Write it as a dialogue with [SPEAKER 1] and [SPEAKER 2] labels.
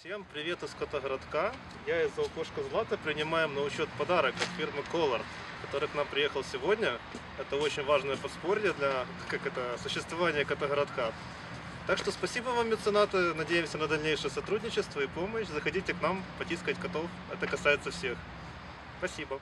[SPEAKER 1] Всем привет из Котогородка. Я из окошка Злата принимаем на учет подарок от фирмы Color, который к нам приехал сегодня. Это очень важное подспорье для как это, существования Котогородка. Так что спасибо вам, меценаты. Надеемся на дальнейшее сотрудничество и помощь. Заходите к нам потискать котов. Это касается всех. Спасибо.